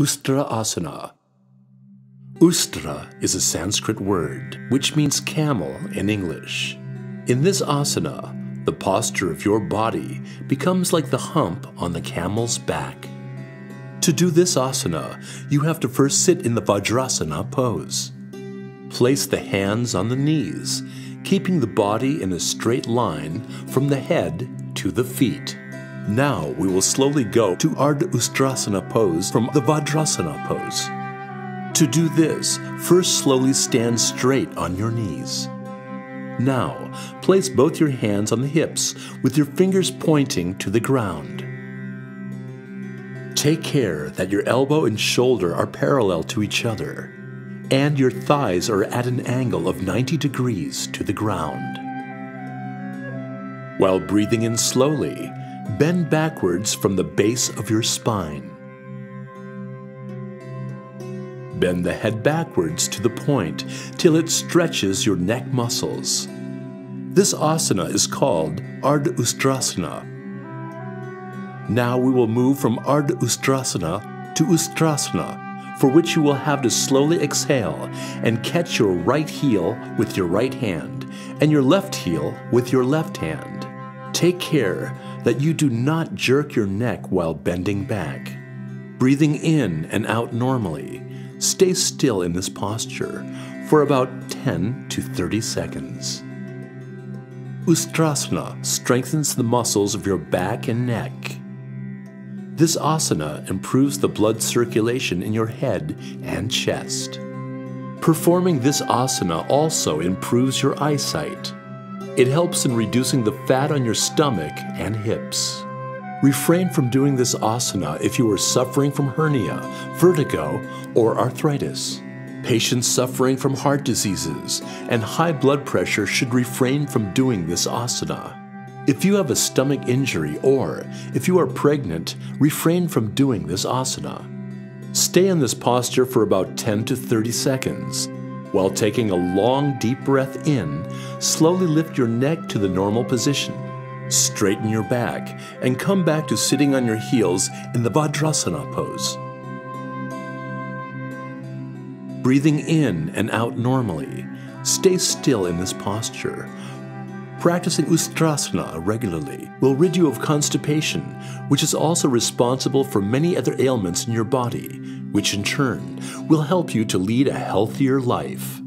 Ustra Asana. Ustra is a Sanskrit word which means camel in English. In this asana, the posture of your body becomes like the hump on the camel's back. To do this asana, you have to first sit in the Vajrasana pose. Place the hands on the knees, keeping the body in a straight line from the head to the feet. Now we will slowly go to Ardha Ustrasana pose from the Vajrasana pose. To do this, first slowly stand straight on your knees. Now, place both your hands on the hips with your fingers pointing to the ground. Take care that your elbow and shoulder are parallel to each other, and your thighs are at an angle of 90 degrees to the ground. While breathing in slowly, bend backwards from the base of your spine. Bend the head backwards to the point till it stretches your neck muscles. This asana is called Ardha Ustrasana. Now we will move from Ardha Ustrasana to Ustrasana, for which you will have to slowly exhale and catch your right heel with your right hand and your left heel with your left hand. Take care that you do not jerk your neck while bending back. Breathing in and out normally, stay still in this posture for about 10 to 30 seconds. Ustrasana strengthens the muscles of your back and neck. This asana improves the blood circulation in your head and chest. Performing this asana also improves your eyesight. It helps in reducing the fat on your stomach and hips. Refrain from doing this asana if you are suffering from hernia, vertigo, or arthritis. Patients suffering from heart diseases and high blood pressure should refrain from doing this asana. If you have a stomach injury or if you are pregnant, refrain from doing this asana. Stay in this posture for about 10 to 30 seconds. While taking a long, deep breath in, slowly lift your neck to the normal position. Straighten your back and come back to sitting on your heels in the Vajrasana pose. Breathing in and out normally, stay still in this posture. Practicing Ustrasana regularly will rid you of constipation, which is also responsible for many other ailments in your body, which in turn will help you to lead a healthier life.